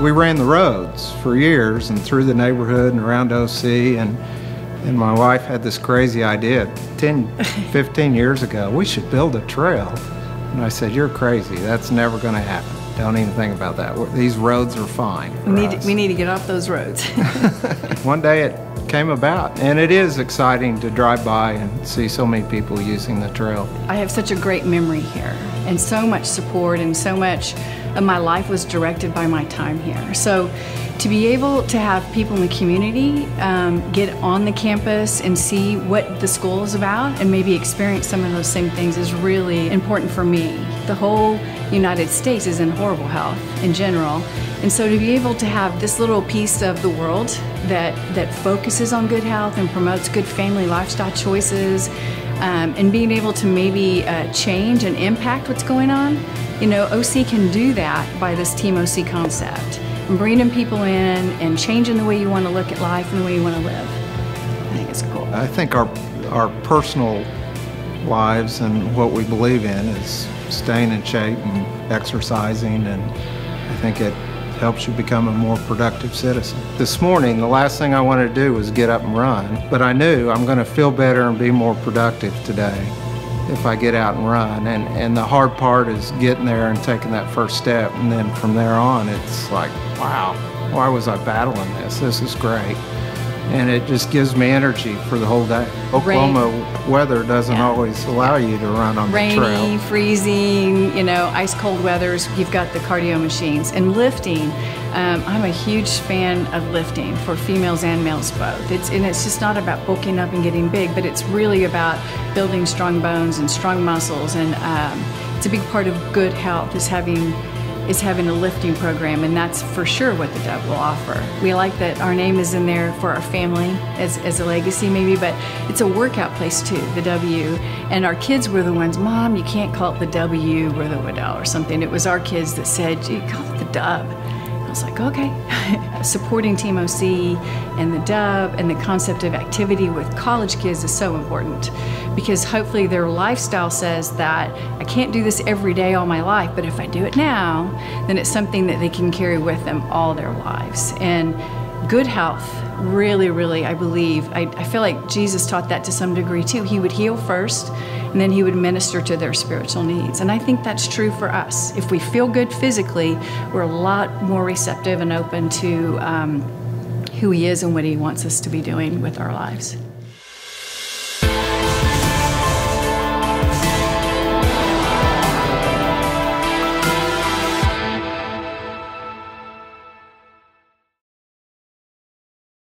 We ran the roads for years and through the neighborhood and around OC and and my wife had this crazy idea 10, 15 years ago, we should build a trail. And I said, you're crazy. That's never going to happen. Don't even think about that. These roads are fine. We need, we need to get off those roads. One day it came about, and it is exciting to drive by and see so many people using the trail. I have such a great memory here, and so much support, and so much of my life was directed by my time here. So to be able to have people in the community um, get on the campus and see what the school is about and maybe experience some of those same things is really important for me. The whole United States is in horrible health in general. And so to be able to have this little piece of the world that, that focuses on good health and promotes good family lifestyle choices um, and being able to maybe uh, change and impact what's going on, you know, OC can do that by this Team OC concept bringing people in and changing the way you want to look at life and the way you want to live. I think it's cool. I think our, our personal lives and what we believe in is staying in shape and exercising, and I think it helps you become a more productive citizen. This morning, the last thing I wanted to do was get up and run, but I knew I'm going to feel better and be more productive today if I get out and run. And, and the hard part is getting there and taking that first step. And then from there on, it's like, wow, why was I battling this? This is great. And it just gives me energy for the whole day. Oklahoma Rain. weather doesn't yeah. always allow you to run on Rainy, the trail. Rainy, freezing, you know, ice cold weathers. You've got the cardio machines. And lifting, um, I'm a huge fan of lifting for females and males both. It's, and it's just not about bulking up and getting big, but it's really about building strong bones and strong muscles. And um, it's a big part of good health is having is having a lifting program, and that's for sure what the Dub will offer. We like that our name is in there for our family as, as a legacy, maybe, but it's a workout place too, the W. And our kids were the ones, Mom, you can't call it the W or the Wedel or something. It was our kids that said, gee, call it the Dub. I was like, okay. Supporting Team OC and the dub and the concept of activity with college kids is so important because hopefully their lifestyle says that I can't do this every day all my life, but if I do it now, then it's something that they can carry with them all their lives. And good health really, really, I believe, I, I feel like Jesus taught that to some degree too. He would heal first and then he would minister to their spiritual needs. And I think that's true for us. If we feel good physically, we're a lot more receptive and open to um, who he is and what he wants us to be doing with our lives.